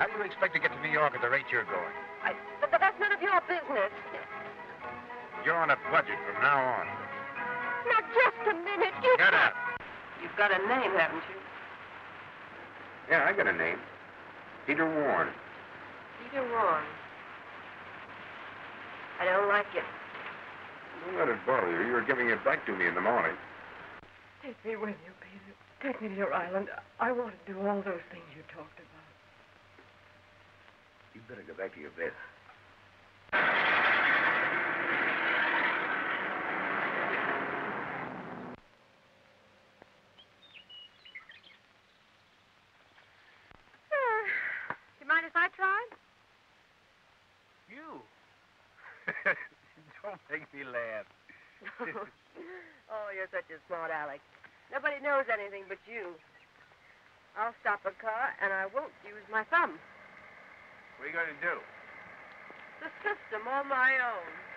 How do you expect to get to New York at the rate you're going? I, but, but that's none of your business. You're on a budget from now on. Now, just a minute. You... Get out. You've got a name, haven't you? Yeah, I got a name. Peter Warne. Peter Warne. I don't like it. Don't let it bother you. You're giving it back to me in the morning. Take me with you, Peter. Take me to your island. I want to do all those things you talked about. You better go back to your bed. Uh, do you mind if I try? You? Don't make me laugh. oh, you're such a smart Alex. Nobody knows anything but you. I'll stop a car, and I won't use my thumb. What are you going to do? The system on my own.